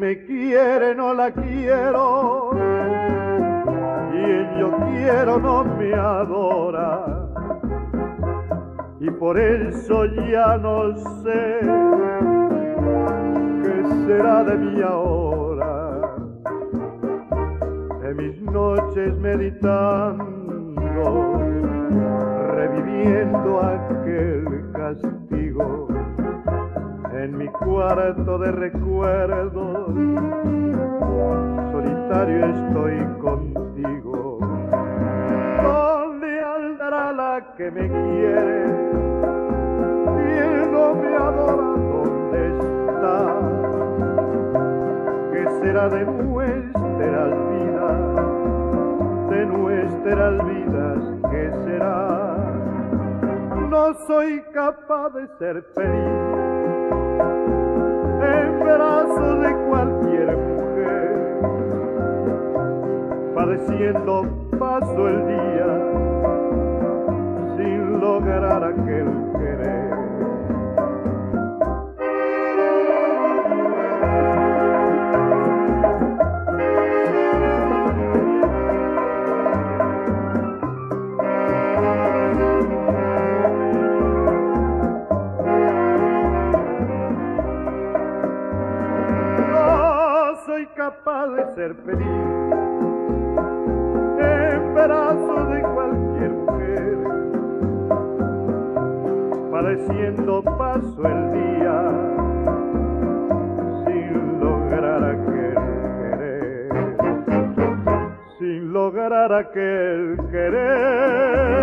quiere no la quiero, y yo quiero no me adora, y por eso ya no sé qué será de mí ahora, de mis noches meditando, reviviendo aquel castigo en mi cuarto de recuerdos, solitario estoy contigo. ¿Dónde andará la que me quiere? ¿Quién no me adora? ¿Dónde está? ¿Qué será de nuestras vidas? De nuestras vidas, ¿qué será? No soy capaz de ser feliz en brazos de cualquier mujer, padeciendo paso el día sin lograr aquel querer. Capaz de ser feliz en brazos de cualquier mujer, padeciendo paso el día sin lograr aquel querer, sin lograr aquel querer.